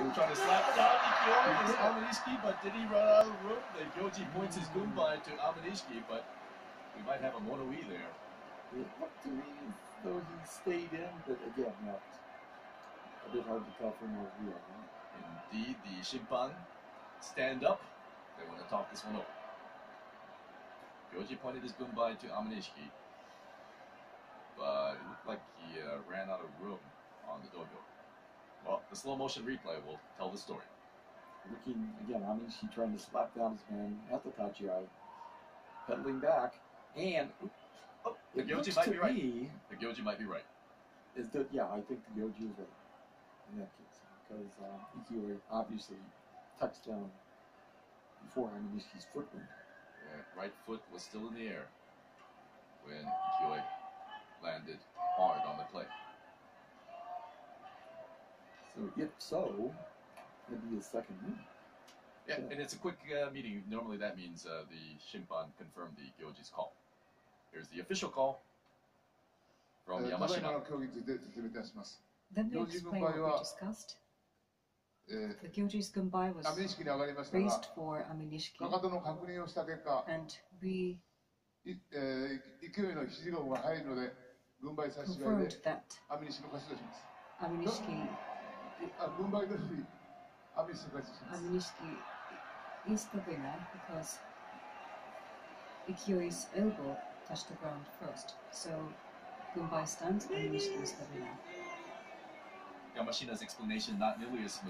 We're trying to slap down Ikioi is Aminishiki, but did he run out of the room? The Gyoji points his Gunbai to Aminishiki, but we might have a Mono E there. It looked to me as though he stayed in, but again, not a bit hard to tell from where we are. Huh? Indeed, the Shimpan stand up. They want to talk this one over. Gyoji pointed his Gunbai to Aminishiki, but it looked like he uh, ran out of room on the dohyo. The slow motion replay will tell the story. Looking again, Aminishiki trying to slap down his man at the Tachiai, pedaling back, and Oh, the Gyoji might be right. me The Gyoji might be right. is that yeah, I think the Gyoji is right in that case because um, Ikioi obviously touched down before Aminishiki's foot went. Yeah, right foot was still in the air when Ikioi landed hard on the clay. So if so, it'd be a second meeting. Yeah, yeah, and it's a quick uh, meeting. Normally that means uh, the Shinpan confirmed the Gyoji's call. Here's the official call from uh, Yamashina. 全体 explain what we discussed. The Gyoji's Gunbai was raised for Aminishiki, and we confirmed that Aminishiki. At is. I the I because Ikioi's elbow touched the ground first. So Gumbai stands and the winner. Yamashina's explanation not nearly as smooth.